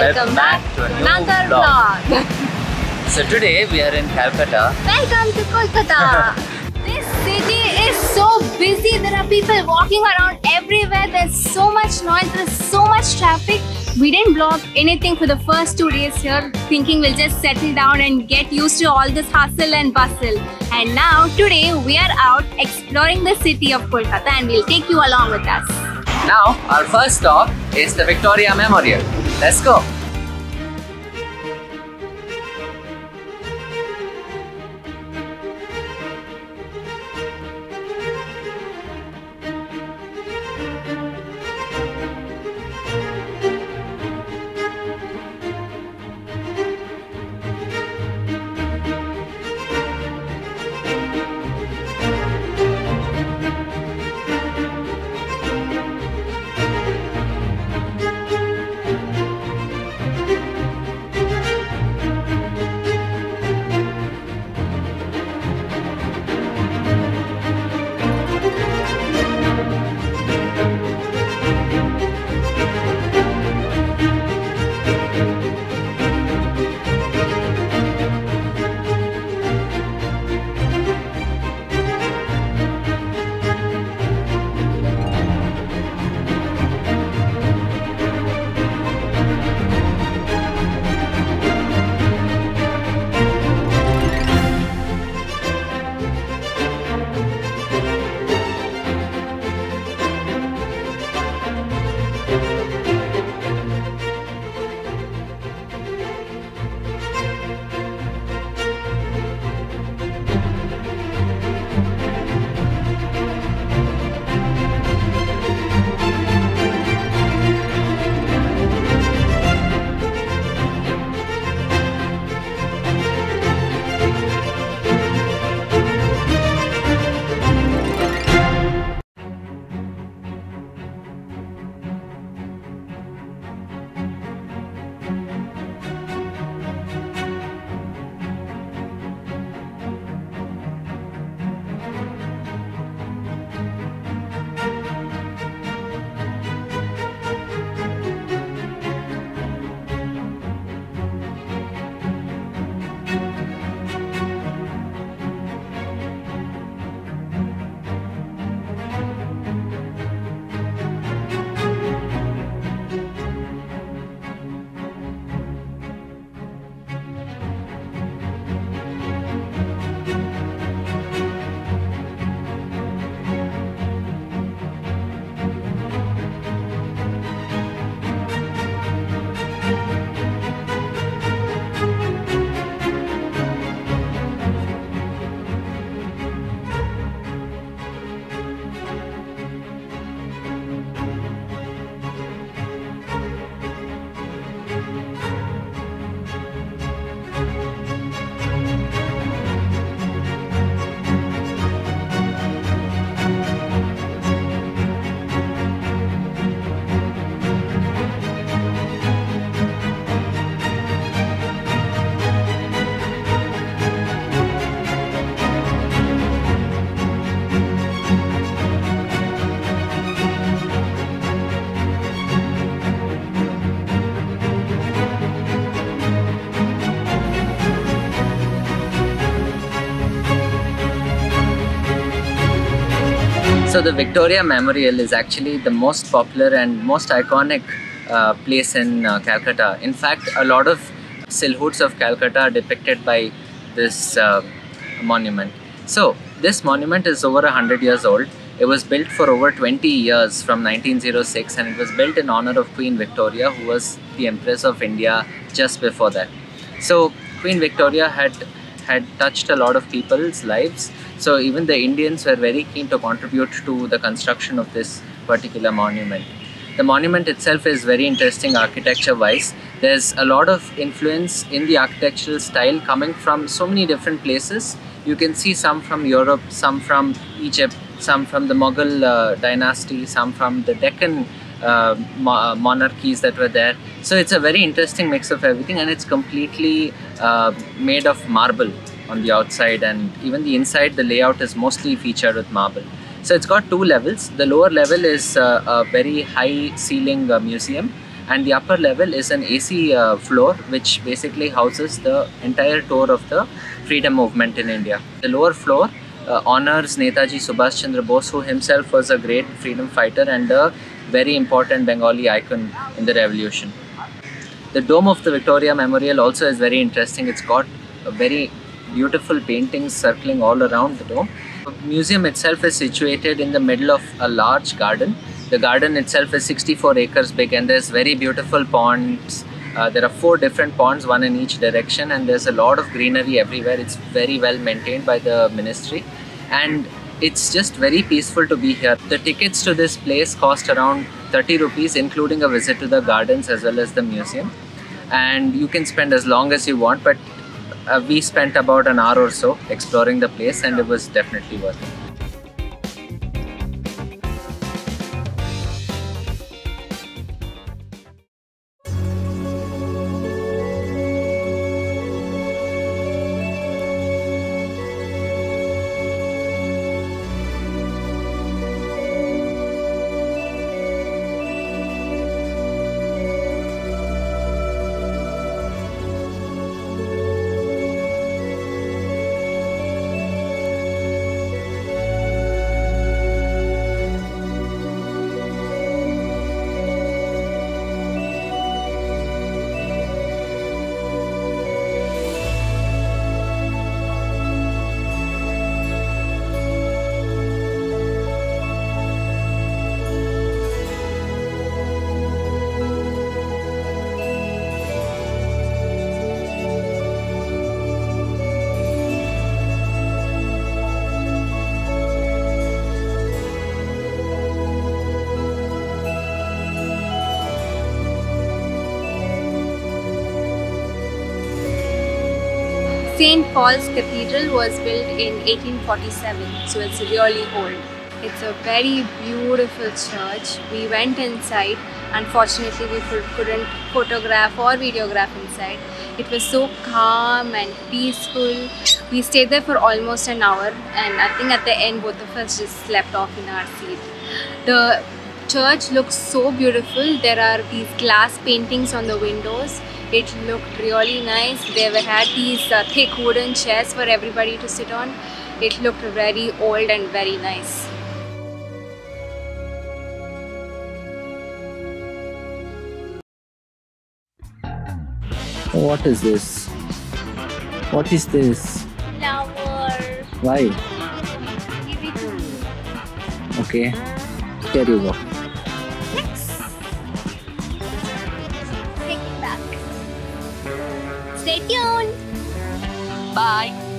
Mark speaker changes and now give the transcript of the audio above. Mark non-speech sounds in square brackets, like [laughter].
Speaker 1: Welcome back to another
Speaker 2: vlog.
Speaker 1: vlog. [laughs]
Speaker 2: So today we are in Calcutta.
Speaker 1: Welcome to Kolkata. [laughs] this city is so busy. There are people walking around everywhere. There's so much noise. There's so much traffic. We didn't vlog anything for the first two days here, thinking we'll just settle down and get used to all this hustle and bustle. And now, today, we are out exploring the city of Kolkata and we'll take you along with us.
Speaker 2: Now our first stop is the Victoria Memorial. Let's go. So the Victoria Memorial is actually the most popular and most iconic uh, place in uh, Calcutta. In fact, a lot of silhouettes of Calcutta are depicted by this uh, monument. So this monument is over 100 years old. It was built for over 20 years from 1906 and it was built in honor of Queen Victoria who was the Empress of India just before that. So Queen Victoria had had touched a lot of people's lives so even the Indians were very keen to contribute to the construction of this particular monument. The monument itself is very interesting architecture wise. There's a lot of influence in the architectural style coming from so many different places. You can see some from Europe, some from Egypt, some from the Mughal uh, dynasty, some from the Deccan uh, mo- monarchies that were there. So it's a very interesting mix of everything and it's completely uh, made of marble on the outside and even the inside the layout is mostly featured with marble. So it's got two levels. The lower level is uh, a very high ceiling uh, museum and the upper level is an AC uh, floor which basically houses the entire tour of the freedom movement in India. The lower floor uh, honors Netaji Subhash Chandra Bose, who himself was a great freedom fighter and a very important Bengali icon in the revolution. The dome of the Victoria Memorial also is very interesting. It's got a very beautiful paintings circling all around the dome. The museum itself is situated in the middle of a large garden. The garden itself is 64 acres big and there's very beautiful ponds. Uh, there are four different ponds, one in each direction, and there's a lot of greenery everywhere. It's very well maintained by the ministry, and it's just very peaceful to be here. The tickets to this place cost around 30 rupees, including a visit to the gardens as well as the museum. And you can spend as long as you want, but Uh, we spent about an hour or so exploring the place, and it was definitely worth it.
Speaker 1: St. Paul's Cathedral was built in 1847, so it's really old. It's a very beautiful church. We went inside. Unfortunately, we could- couldn't photograph or videograph inside. It was so calm and peaceful. We stayed there for almost an hour, and I think at the end, both of us just slept off in our seat. The church looks so beautiful. There are these glass paintings on the windows. It looked really nice. They had these uh, thick wooden chairs for everybody to sit on. It looked very old and very nice.
Speaker 2: What is this? What is this?
Speaker 1: Flower.
Speaker 2: Why?
Speaker 1: Give it to me.
Speaker 2: Okay, there you go. Bye.